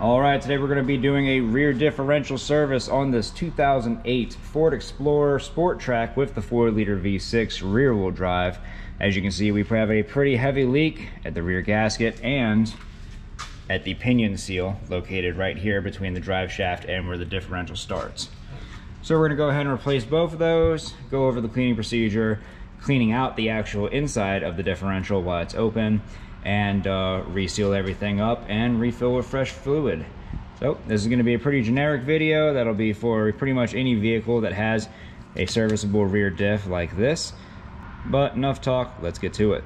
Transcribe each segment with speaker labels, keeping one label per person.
Speaker 1: All right, today we're gonna be doing a rear differential service on this 2008 Ford Explorer Sport Trac with the 4 liter V6 rear wheel drive. As you can see, we have a pretty heavy leak at the rear gasket and at the pinion seal located right here between the drive shaft and where the differential starts. So we're gonna go ahead and replace both of those, go over the cleaning procedure, cleaning out the actual inside of the differential while it's open, and uh, reseal everything up and refill with fresh fluid. So this is going to be a pretty generic video that'll be for pretty much any vehicle that has a serviceable rear diff like this. But enough talk, let's get to it.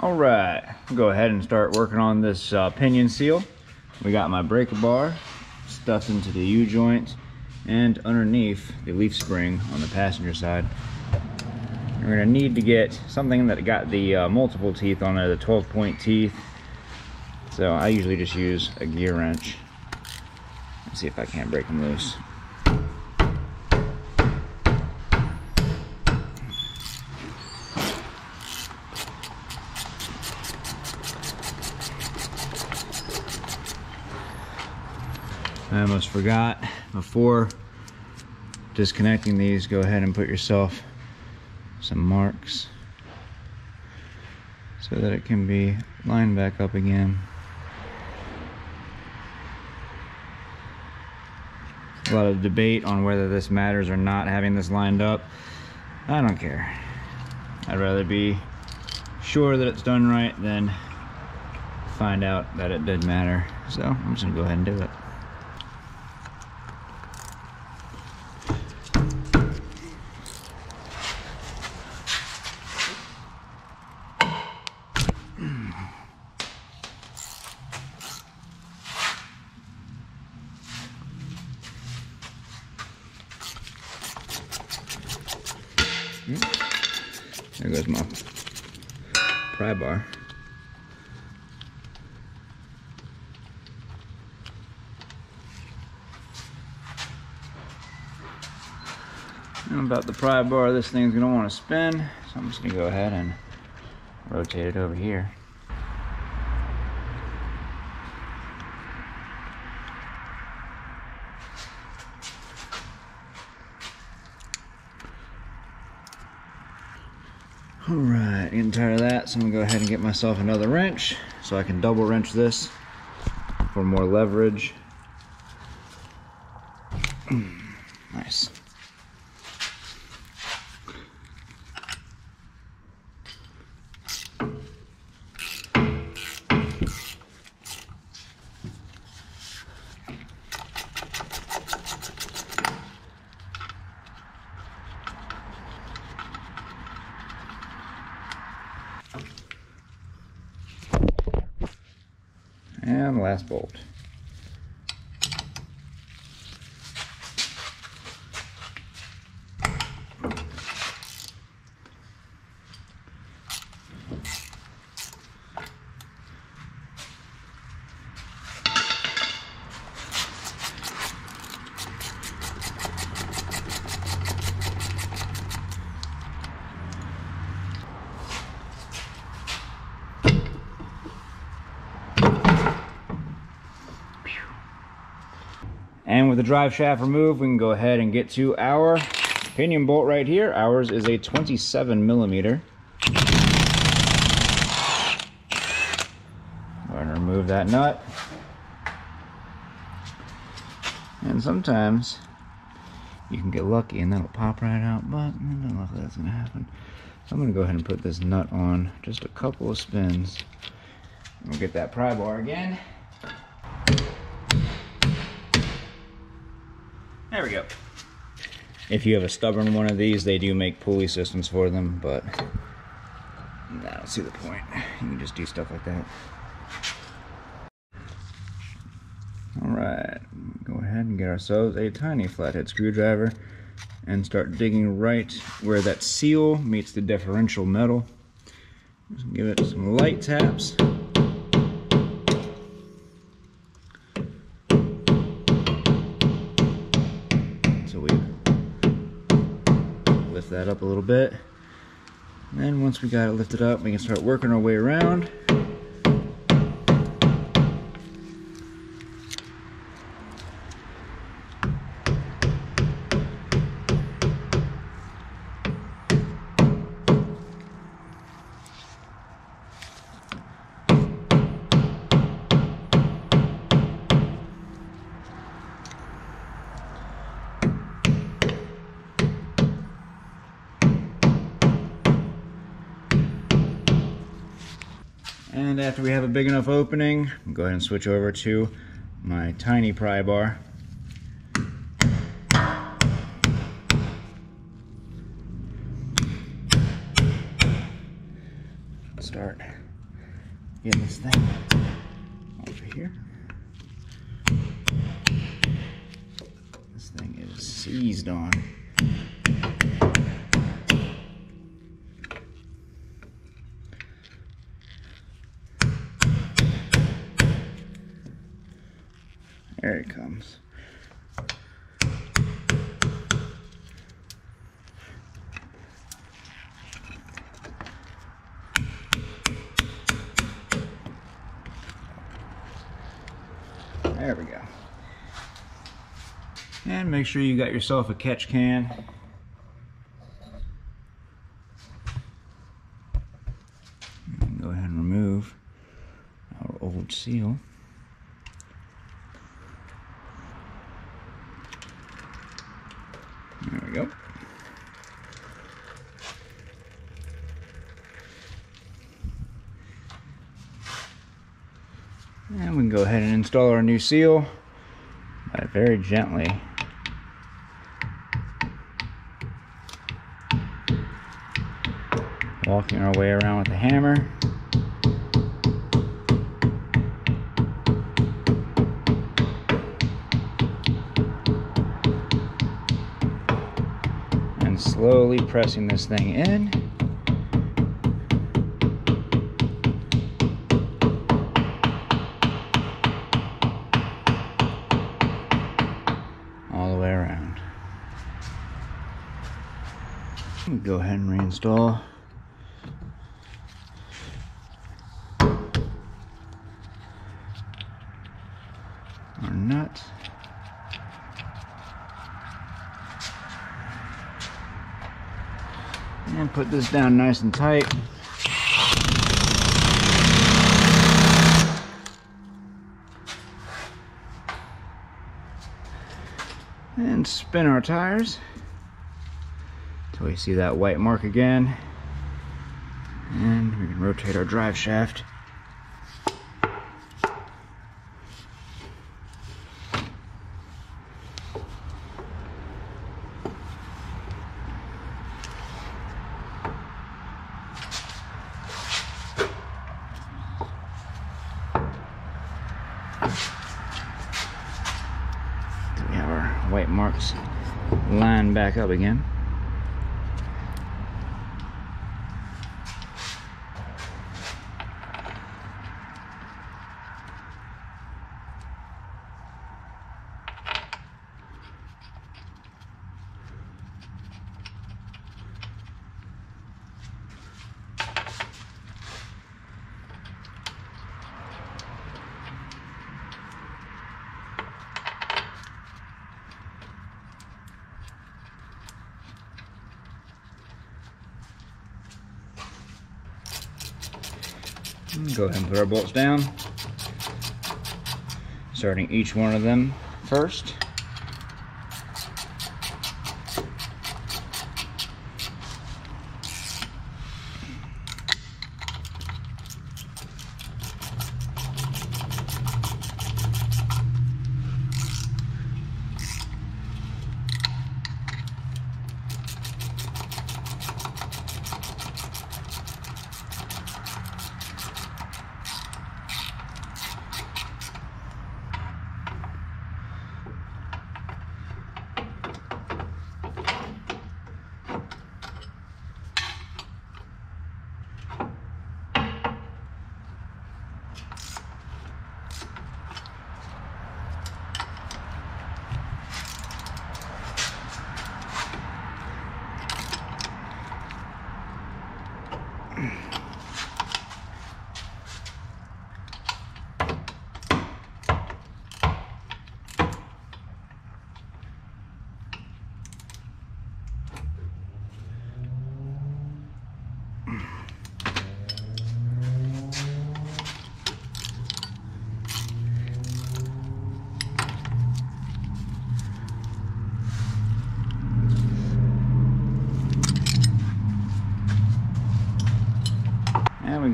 Speaker 1: All right, go ahead and start working on this uh, pinion seal. We got my breaker bar stuffed into the U-joint and underneath the leaf spring on the passenger side we're gonna need to get something that got the uh, multiple teeth on there, the 12 point teeth. So I usually just use a gear wrench. Let's see if I can't break them loose. I almost forgot before disconnecting these go ahead and put yourself some marks so that it can be lined back up again. A lot of debate on whether this matters or not having this lined up. I don't care. I'd rather be sure that it's done right than find out that it did matter. So I'm just gonna go ahead and do it. There goes my pry bar. And about the pry bar, this thing's gonna wanna spin. So I'm just gonna go ahead and rotate it over here. All right, getting tired of so I'm gonna go ahead and get myself another wrench so I can double wrench this for more leverage. nice. And last bolt. And with the drive shaft removed, we can go ahead and get to our pinion bolt right here. Ours is a 27 millimeter. Go ahead and remove that nut. And sometimes you can get lucky and that'll pop right out, but don't likely that's gonna happen. So I'm gonna go ahead and put this nut on just a couple of spins. We'll get that pry bar again. There we go. If you have a stubborn one of these, they do make pulley systems for them, but I don't see the point. You can just do stuff like that. All right, go ahead and get ourselves a tiny flathead screwdriver and start digging right where that seal meets the differential metal. Just give it some light taps. That up a little bit. And then once we got it lifted up, we can start working our way around. And after we have a big enough opening, go ahead and switch over to my tiny pry bar. Comes. There we go. And make sure you got yourself a catch can. Go ahead and remove our old seal. There we go. And we can go ahead and install our new seal by very gently walking our way around with the hammer. And slowly pressing this thing in. Go ahead and reinstall. Our nut. And put this down nice and tight. and spin our tires until we see that white mark again and we can rotate our drive shaft we have our white marks lined back up again. Hmm, go ahead and put our bolts down. Starting each one of them first.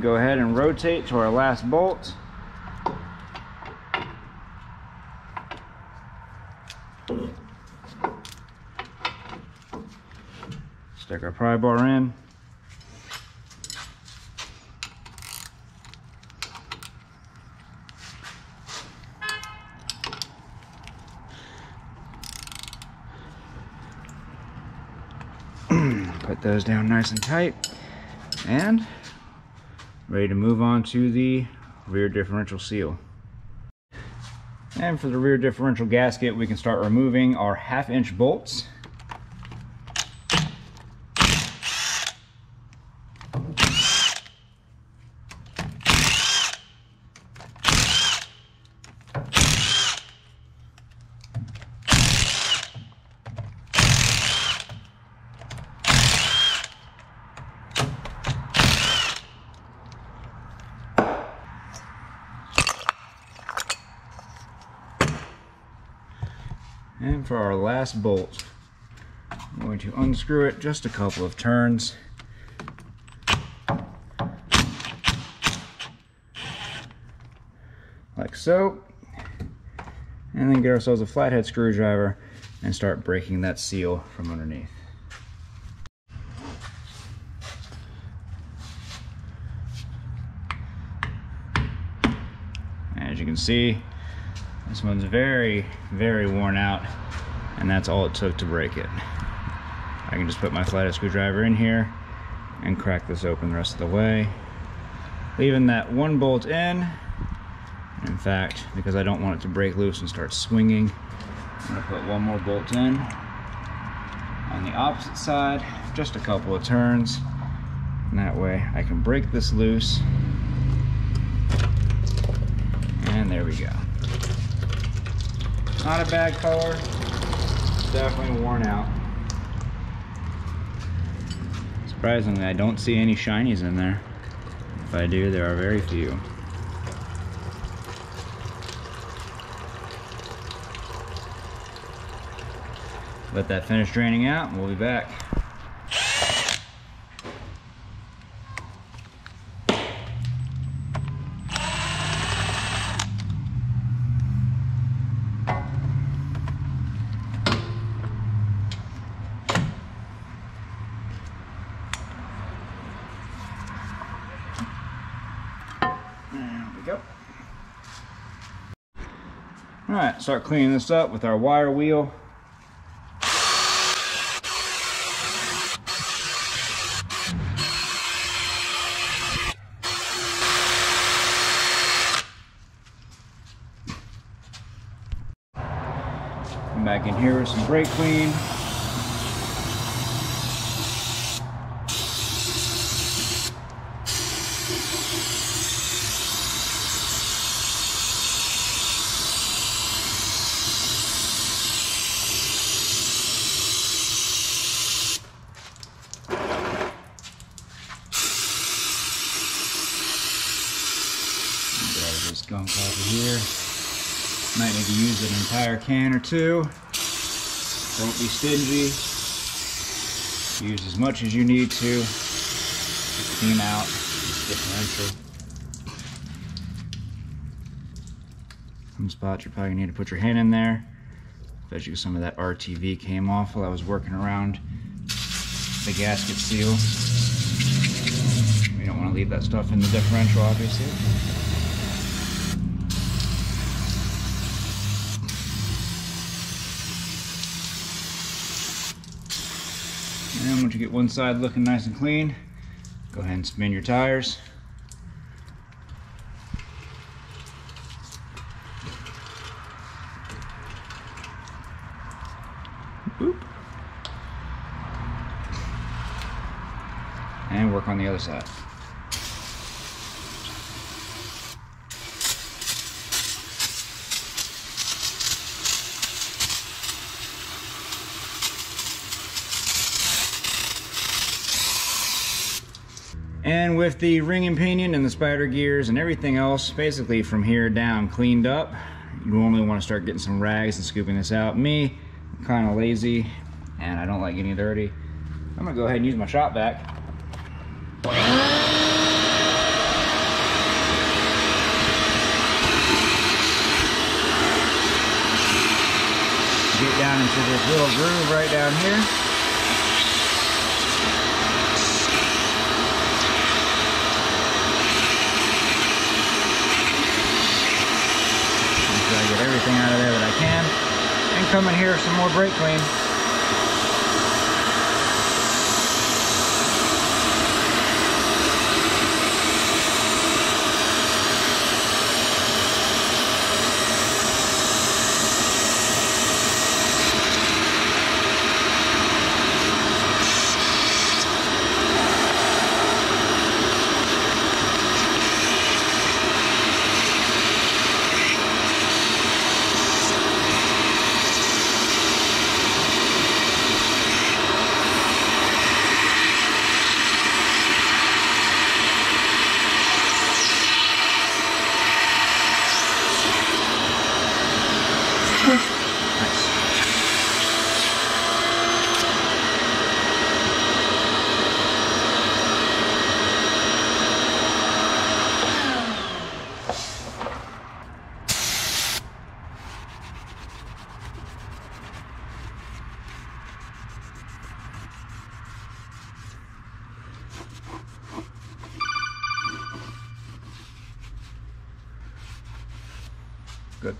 Speaker 1: Go ahead and rotate to our last bolt. Stick our pry bar in. Put those down nice and tight. And ready to move on to the rear differential seal. And for the rear differential gasket, we can start removing our half inch bolts. And for our last bolt, I'm going to unscrew it just a couple of turns. Like so. And then get ourselves a flathead screwdriver and start breaking that seal from underneath. As you can see, this one's very, very worn out, and that's all it took to break it. I can just put my flathead screwdriver in here and crack this open the rest of the way, leaving that one bolt in. In fact, because I don't want it to break loose and start swinging, I'm gonna put one more bolt in on the opposite side, just a couple of turns, and that way I can break this loose. And there we go. Not a bad color, definitely worn out. Surprisingly, I don't see any shinies in there. If I do, there are very few. Let that finish draining out and we'll be back. There we go. All right, start cleaning this up with our wire wheel. Come back in here with some brake clean. Get all of this gunk out of here. Might need to use an entire can or two. Don't be stingy. Use as much as you need to clean out this differential. Some spots you're probably gonna need to put your hand in there. Bet you some of that RTV came off while I was working around the gasket seal. We don't want to leave that stuff in the differential, obviously. And once you get one side looking nice and clean, go ahead and spin your tires. Boop. And work on the other side. And with the ring and pinion and the spider gears and everything else, basically from here down cleaned up, you normally want to start getting some rags and scooping this out. Me, I'm kind of lazy and I don't like getting dirty. I'm gonna go ahead and use my shop vac. Get down into this little groove right down here. Everything out of there that I can. And come in here some more brake clean. Good.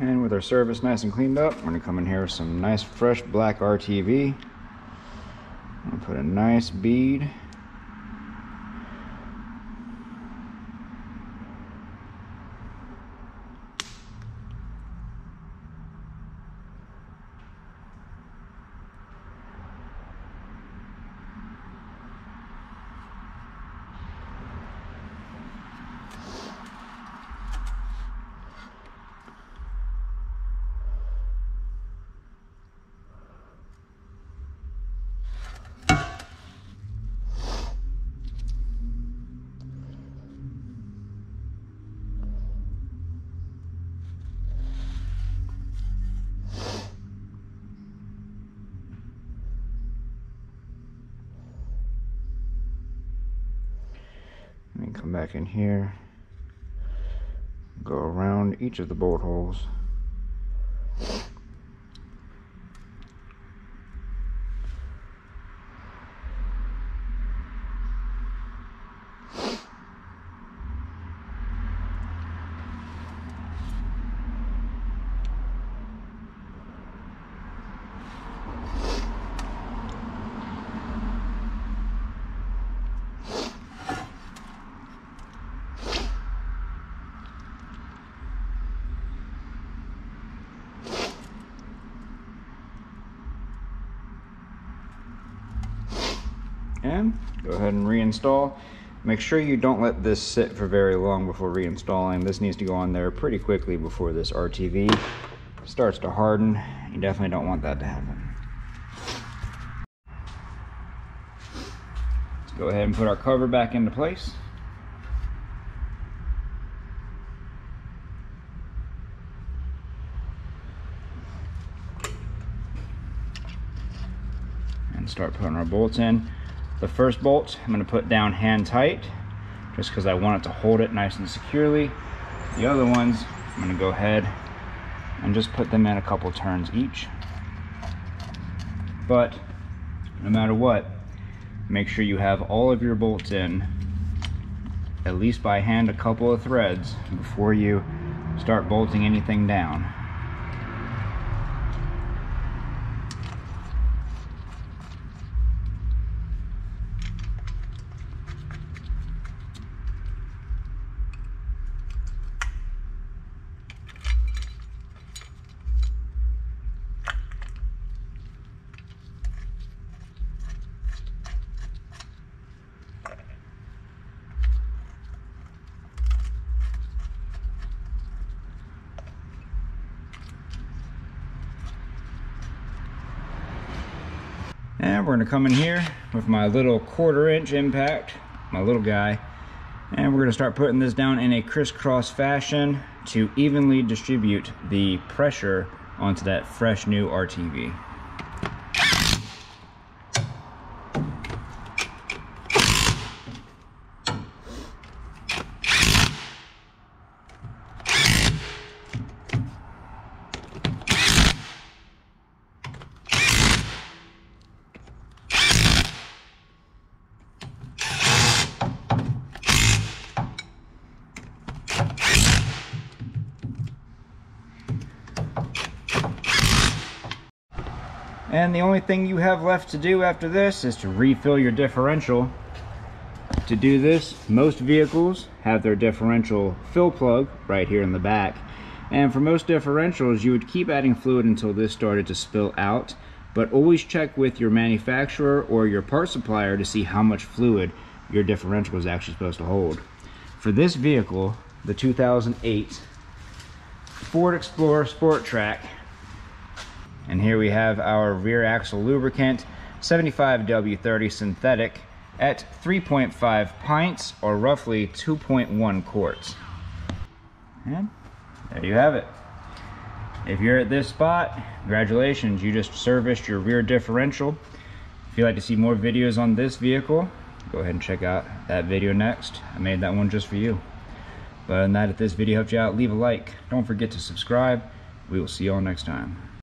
Speaker 1: And with our service nice and cleaned up, we're gonna come in here with some nice fresh black RTV. Put a nice bead. Come back in here. Go around each of the bolt holes. Go ahead and reinstall. Make sure you don't let this sit for very long before reinstalling. This needs to go on there pretty quickly before this RTV starts to harden. You definitely don't want that to happen. Let's go ahead and put our cover back into place. And start putting our bolts in. The first bolt I'm going to put down hand tight just because I want it to hold it nice and securely. The other ones I'm going to go ahead and just put them in a couple turns each. But no matter what, make sure you have all of your bolts in at least by hand a couple of threads before you start bolting anything down. We're gonna come in here with my little quarter inch impact, my little guy, and we're gonna start putting this down in a crisscross fashion to evenly distribute the pressure onto that fresh new RTV. And the only thing you have left to do after this is to refill your differential. To do this, most vehicles have their differential fill plug right here in the back. And for most differentials, you would keep adding fluid until this started to spill out, but always check with your manufacturer or your part supplier to see how much fluid your differential is actually supposed to hold. For this vehicle, the 2008 Ford Explorer Sport Trac, and here we have our rear axle lubricant, 75W30 synthetic at 3.5 pints or roughly 2.1 quarts. And there you have it. If you're at this spot, congratulations, you just serviced your rear differential. If you'd like to see more videos on this vehicle, go ahead and check out that video next. I made that one just for you. But other than that, if this video helped you out, leave a like. Don't forget to subscribe. We will see you all next time.